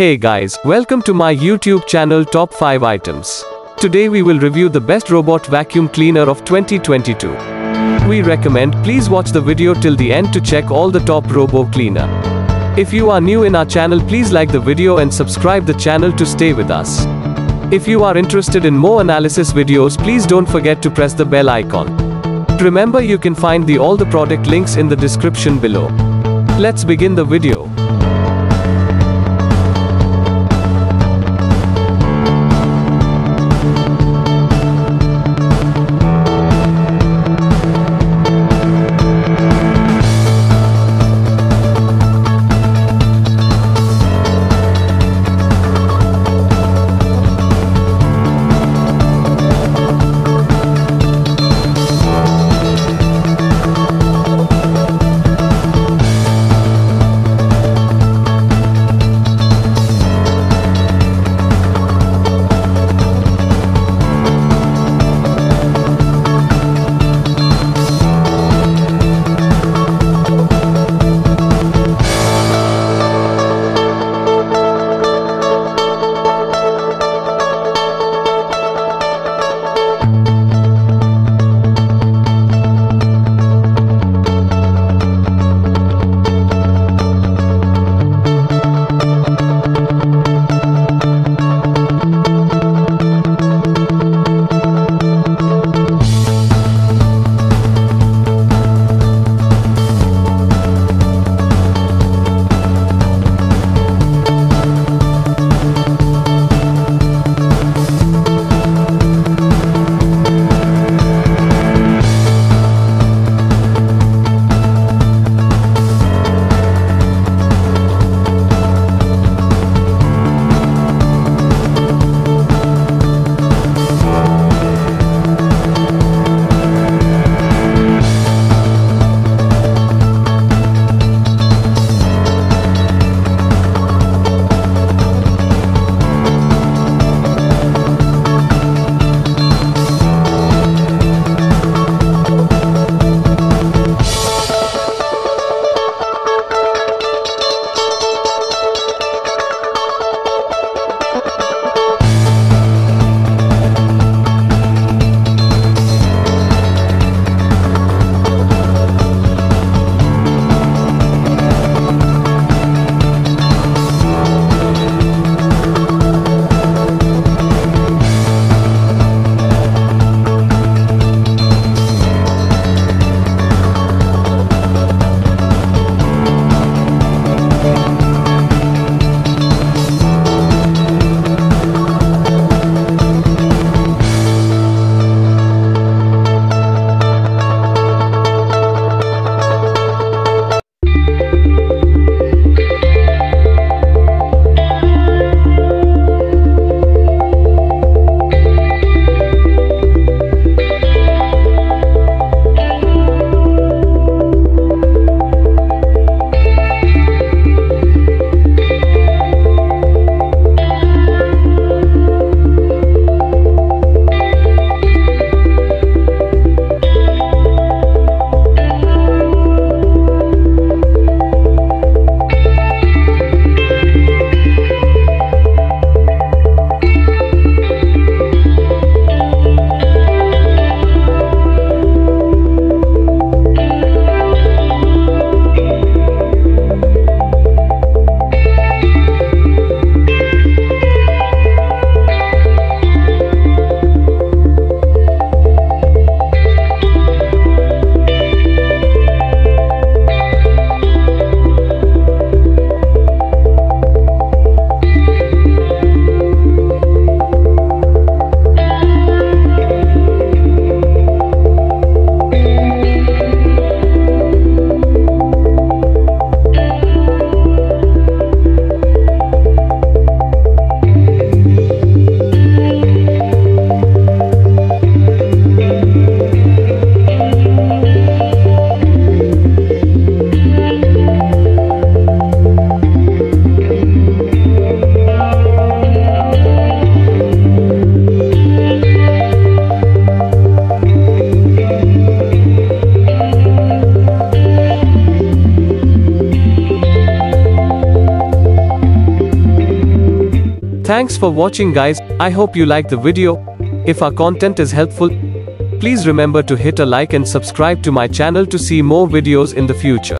Hey guys, welcome to my YouTube channel Top 5 Items. Today we will review the best robot vacuum cleaner of 2022. We recommend please watch the video till the end to check all the top robo cleaner. If you are new in our channel please like the video and subscribe the channel to stay with us. If you are interested in more analysis videos please don't forget to press the bell icon. Remember you can find the all the product links in the description below. Let's begin the video. Thanks for watching guys, I hope you like the video. If our content is helpful, please remember to hit a like and subscribe to my channel to see more videos in the future.